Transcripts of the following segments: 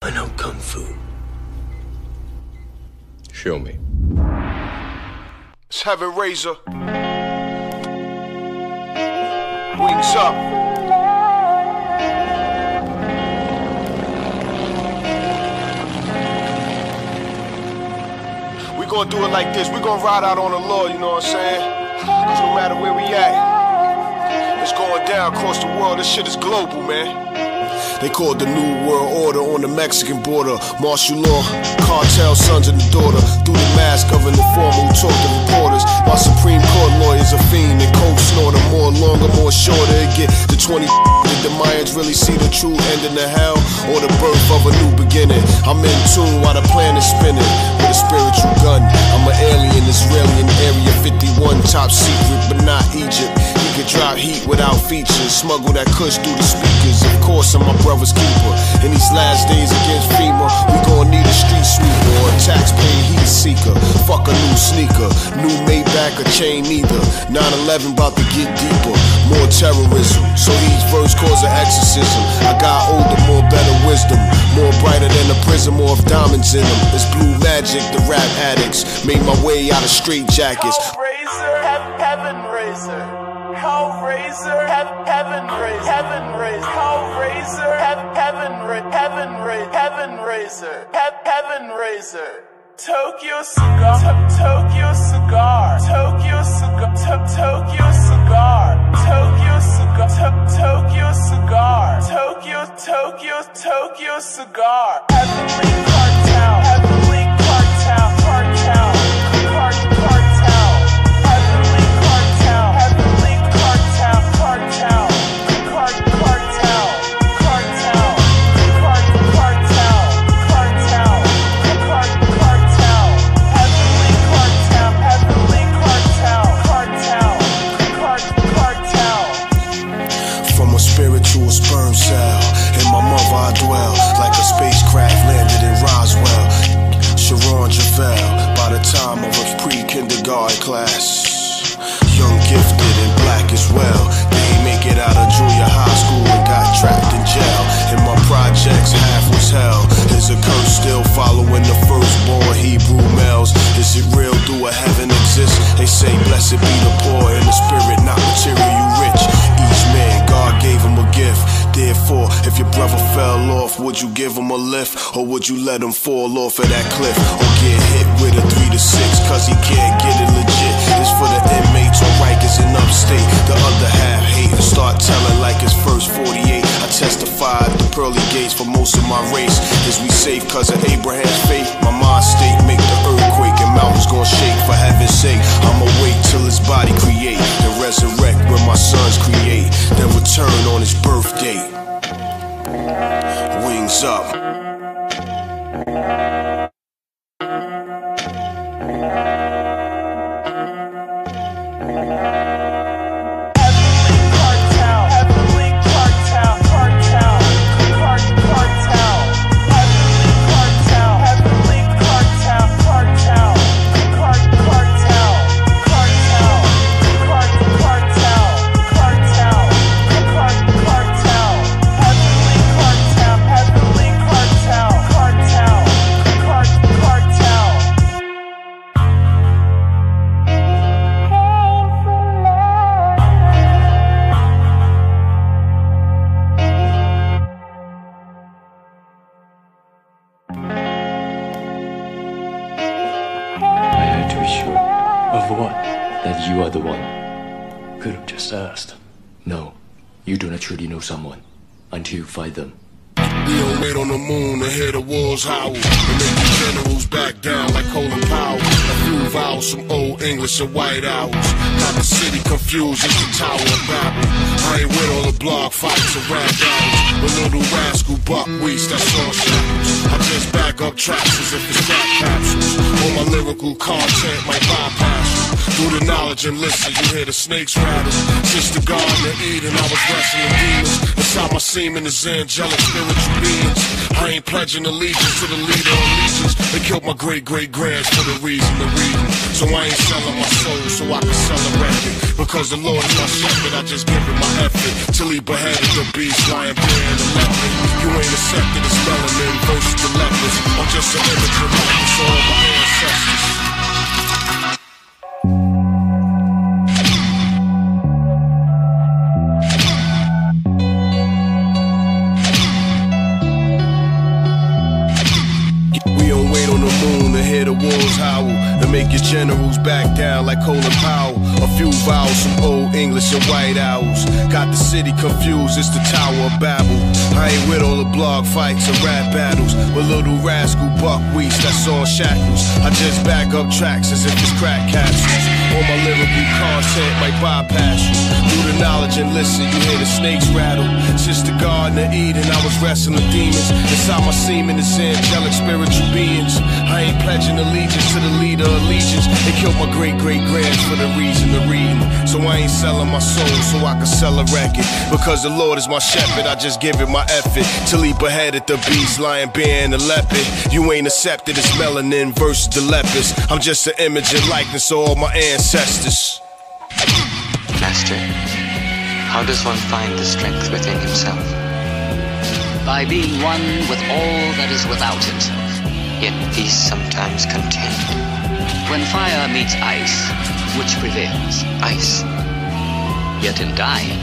I know Kung Fu. Show me. It's Heaven Razah. Wings up. We gonna do it like this. We gonna ride out on the law, you know what I'm saying? Cause no matter where we at, it's going down across the world. This shit is global, man. They called the New World Order on the Mexican border. Martial law, cartel sons and the daughter. Through the mask of an informer who talked to reporters. My Supreme Court lawyer's a fiend and cold snorter. More longer, more shorter. It get the 20 Did the Mayans really see the true ending of hell? Or the birth of a new beginning? I'm in tune while the plan is spinning. With a spiritual gun. I'm an alien, Israeli in Area 51. Top secret, but not Egypt. Could drop heat without features. Smuggle that kush through the speakers. Of course, I'm a brother's keeper. In these last days against FEMA, we gon' need a street sweeper or a taxpayer heat seeker. Fuck a new sneaker, new Maybach or chain either. 9-11 about to get deeper, more terrorism. So each verse cause an exorcism. I got older, more better wisdom, more brighter than a prism, more of diamonds in them. It's blue magic, the rap addicts made my way out of straight jackets. Hell Razah, hev- heaven Razah. Heaven Razah. Hellraiser, hev- heaven heaven ra- heaven Razah. Heaven Razah. Tokyo cigar. To- Tokyo cigar. Tokyo cigar. To- Tokyo cigar. Tokyo cigar. To- Tokyo cigar. Tokyo, Tokyo, Tokyo cigar. Heavenly cartel. Would you give him a lift? Or would you let him fall off of that cliff? Or get hit with a 3 to 6 cause he can't get it legit? It's for the inmates on Rikers in upstate. The other half hate and start telling like it's first 48. I testified the pearly gates for most of my race. Is we safe cause of Abraham's faith? My mind state make the earthquake and mountains gon' shake for heaven's sake. I'ma wait till his body create and resurrect when my sons create. Then return on his birthday. Wings up. You are the one. Could have just asked. No, you do not truly know someone until you find them. Wait on the moon howl and the generals back down like Colin Powell. A few vowels, some old English and white owls. The city confused as the Tower of. I ain't with all the fights and rap battles. Little rascal buckwheats, that's all shackles. I just back up tracks as if it's rap capsules. All my lyrical content might bypass you. Through the knowledge and listen, you hear the snakes rattle. Since the Garden of Eden, I was wrestling demons. Inside my semen is angelic spiritual beings. I ain't pledging allegiance to the leader of legions. They killed my great great grands for the reason read them. So I ain't selling my soul so I can celebrate it. Because the Lord is my shepherd, I just give him my effort. Till he beheaded the beast lying there in the leopard. You ain't accepted, it's melanin. Verse just an image of all my ancestors. Generals back down like Colin Powell. A few vowels, some old English and white owls. Got the city confused, it's the Tower of Babel. I ain't with all the blog fights and rap battles. With little rascal buckwheats that's on shackles. I just back up tracks as if it's crack capsules. All my lyrical content might bypass you. Through the knowledge and listen, you hear the snakes rattle. Since the Garden of Eden, I was wrestling demons. Inside my semen is angelic spiritual beings. I ain't pledging allegiance to the leader of legions. They killed my great great grands for the reason of reading. So I ain't selling my soul so I can sell a record. Because the Lord is my shepherd, I just give it my effort. To leap ahead at the beast, lion, bear, and the leopard. You ain't accepted as melanin versus the lepers. I'm just an image and likeness of all my ancestors. Master, how does one find the strength within himself? by being one with all that is without himself. Yet these sometimes contend. When fire meets ice, which prevails? Ice. Yet in dying,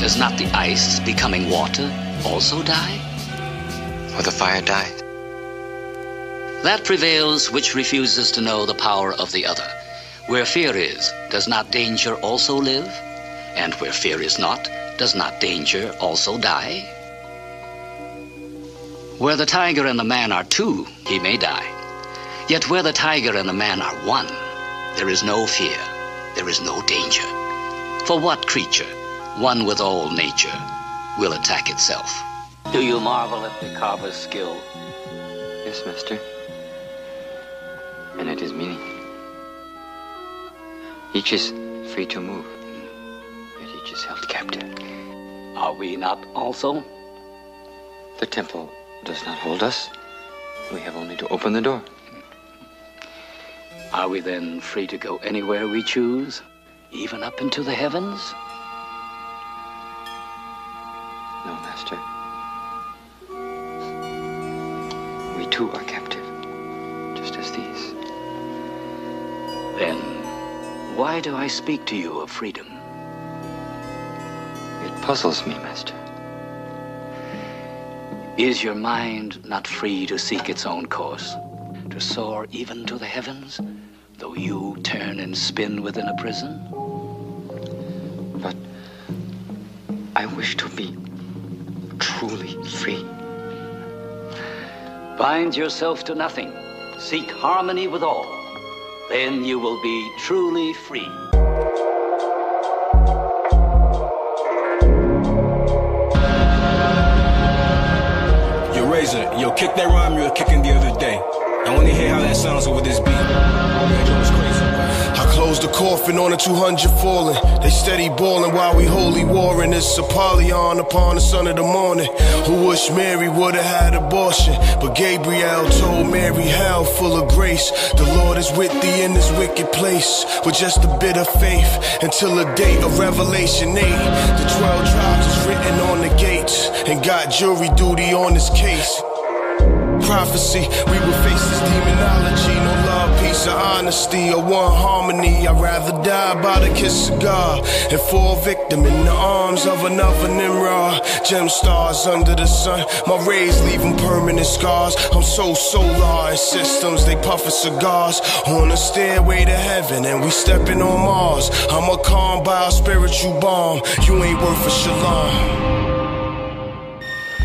does not the ice becoming water also die? Or the fire dies. That prevails which refuses to know the power of the other. Where fear is, does not danger also live? And where fear is not, does not danger also die? Where the tiger and the man are two, he may die. Yet where the tiger and the man are one, there is no fear, there is no danger. For what creature, one with all nature, will attack itself? Do you marvel at the carver's skill? Yes, master. And it is meaning. Each is free to move, yet each is held captive. Are we not also? The temple does not hold us. We have only to open the door. Are we then free to go anywhere we choose, even up into the heavens? No, master. We too are captive, just as these. Then, why do I speak to you of freedom? It puzzles me, master. Is your mind not free to seek its own course, to soar even to the heavens, though you turn and spin within a prison? I wish to be truly free. Bind yourself to nothing. Seek harmony with all. Then you will be truly free. Yo, Razah, yo, kick that rhyme you were kicking the other day. I want to hear how that sounds over this beat. The coffin on the 200 falling. They steady balling while we holy warring. It's Apollyon upon the son of the morning. Who wish Mary would have had abortion. But Gabriel told Mary, hell full of grace. The Lord is with thee in this wicked place. With just a bit of faith until the date of Revelation 8. The 12 tribes is written on the gates. And got jury duty on this case prophecy. We will face this demonology. No love, peace, or honesty, or one harmony. I'd rather die by the kiss of God and fall victim in the arms of another Nimrod. Gem stars under the sun. My rays leaving permanent scars. I'm so solar in systems, they puffin' cigars on a stairway to heaven, and we stepping on Mars. I'm a calm by a spiritual bomb. You ain't worth a shalom.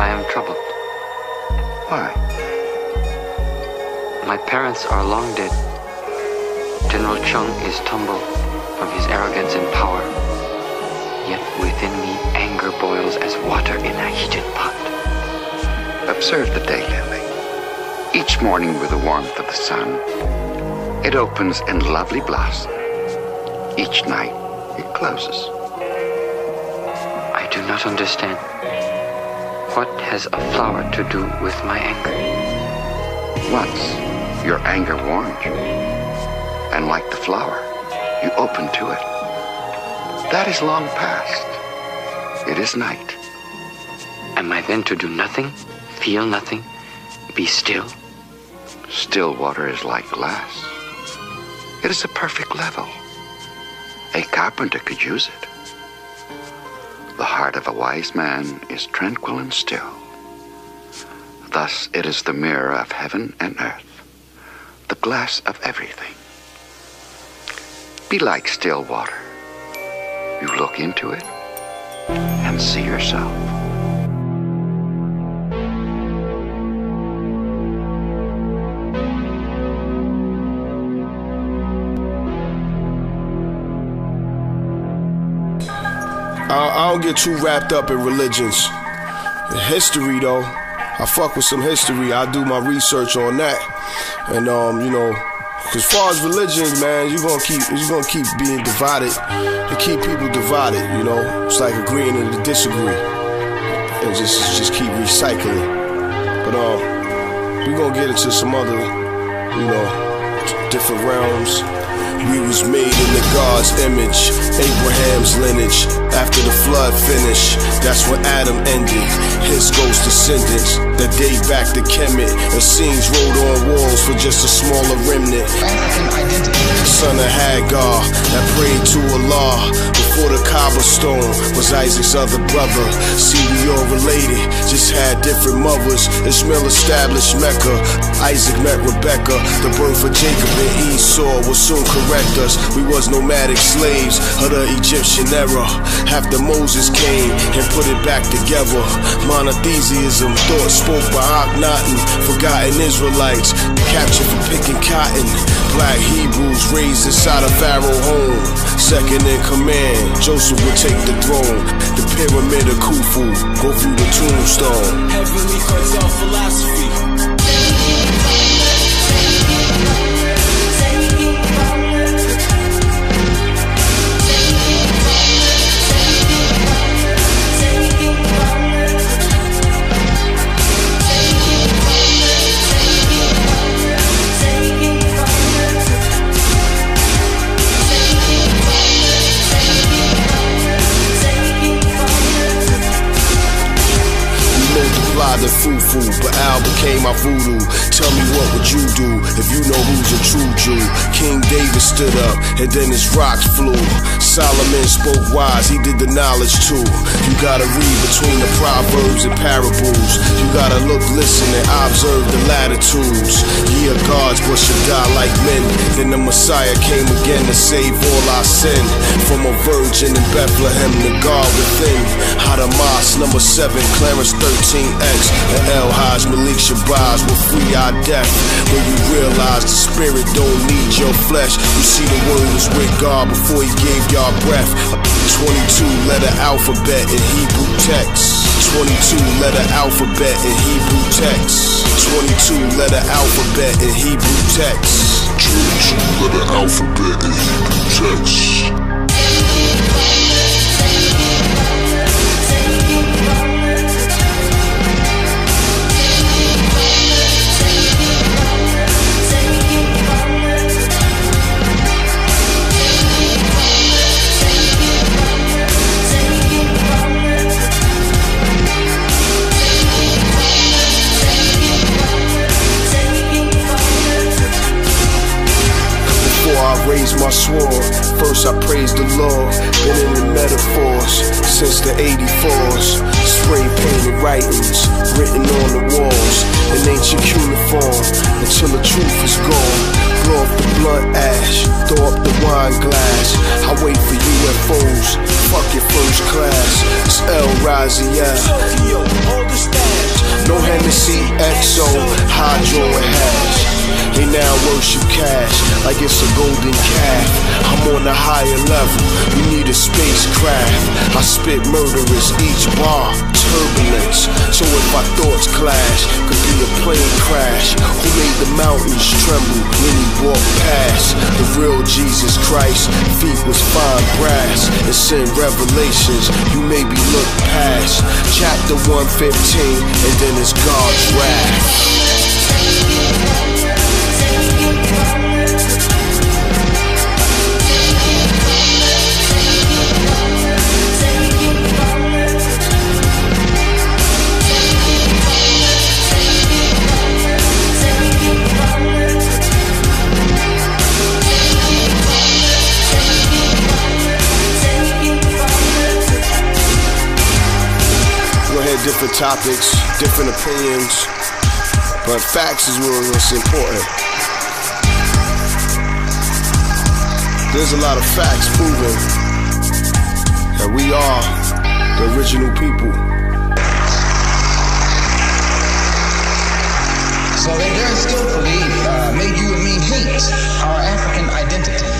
I am troubled. Why? My parents are long dead. General Chung is tumbled from his arrogance and power. Yet within me anger boils as water in a heated pot. Observe the daylily. Each morning with the warmth of the sun, it opens in lovely blossom. Each night, it closes. I do not understand. What has a flower to do with my anger? Once, your anger warmed you, and like the flower, you open to it. That is long past. It is night. Am I then to do nothing, feel nothing, be still? Still water is like glass. It is a perfect level. A carpenter could use it. The heart of a wise man is tranquil and still. Thus it is the mirror of heaven and earth, the glass of everything. Be like still water. You look into it and see yourself. I, don't get too wrapped up in religions. In history, though, I fuck with some history. I do my research on that, and um, you know, as far as religion, man, you gonna keep you gonna keep being divided and keep people divided. You know, it's like agreeing and to disagree, and just just keep recycling. But um, we gonna get into some other, you know, different realms. We was made in the God's image, Abraham's lineage. After the flood finished, that's when Adam ended. His ghost descendants that date back to Kemet. And scenes wrote on walls for just a smaller remnant. Son of Hagar that prayed to Allah before the cobblestone was Isaac's other brother. See, we all related, just had different mothers. Ishmael established Mecca. Isaac met Rebecca. The birth of Jacob and Esau will soon correct us. We was nomadic slaves of the Egyptian era. After Moses came and put it back together. Monotheism, thought spoke by Akhenaten. Forgotten Israelites, captured for picking cotton. Black Hebrews raised inside a Pharaoh home. Second in command, Joseph would take the throne. The pyramid of Khufu, go through the tombstone. Heavenly cartel philosophy. Fufu, but Al became my voodoo. Tell me what would you do if you know who's a true Jew? King David stood up, and then his rocks flew. Solomon spoke wise, he did the knowledge too. You gotta read between the proverbs and parables. You gotta look, listen, and observe the latitudes. Ye are gods, but should die like men. Then the Messiah came again to save all our sin. From a virgin in Bethlehem, the God within. Hadamas, number 7, Clarence 13X. And El Haj Malik Shabazz will free our death. When you realize the spirit don't need your flesh. You see the word was with God before he gave y'all breath. 22 letter alphabet in Hebrew text. 22 letter alphabet in Hebrew text. 22 letter alphabet in Hebrew text. 22 letter alphabet in Hebrew text. My first I praise the Lord. Been in the metaphors since the 84s. Spray painted writings written on the walls. An ancient cuneiform until the truth is gone. Blow up the blunt ash, throw up the wine glass. I wait for UFOs, fuck your first class. It's El Raziel. Tokyo, the. No Hennessy, XO, Hydro, and Hash. Now worship cash like it's a golden calf. I'm on a higher level, we need a spacecraft. I spit murderous each bar, turbulence. So if my thoughts clash, could be a plane crash. Who made the mountains tremble when he walked past? The real Jesus Christ, feet was fine brass. It's in Revelations, you maybe look past. Chapter 115, and then it's God's wrath. Different topics, different opinions, but facts is what's important. There's a lot of facts proving that we are the original people. So they very skillfully uh, made you and me hate our African identity.